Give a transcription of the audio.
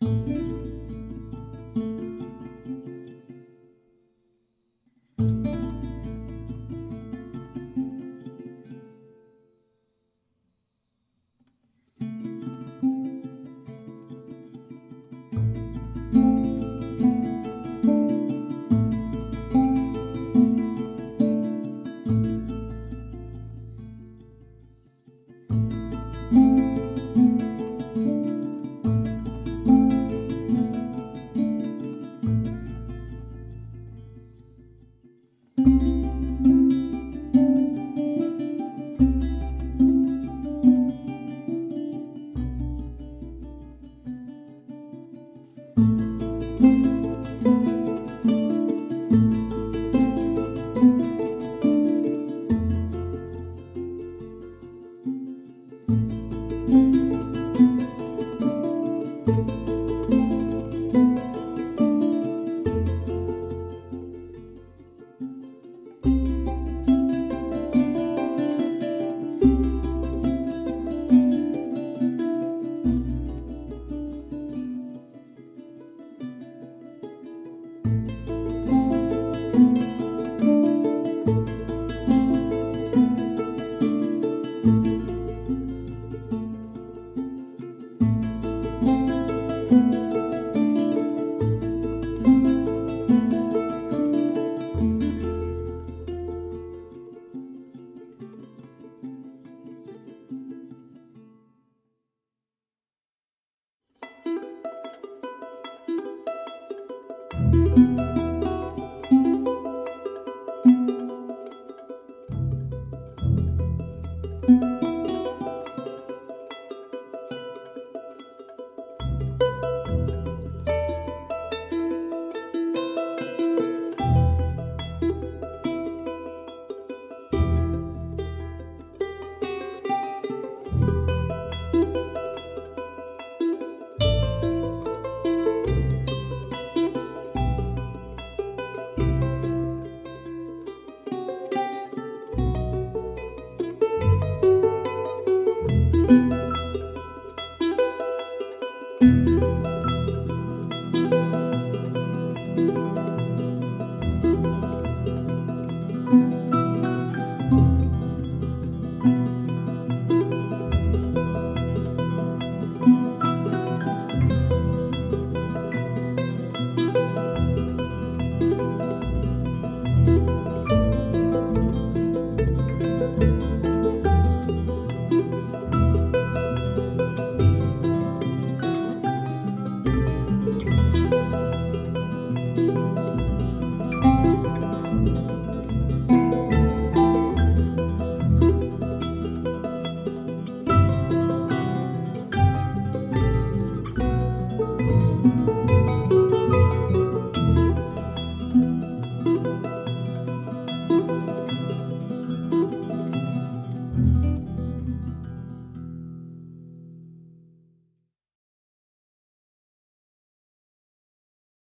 thank mm -hmm. you Música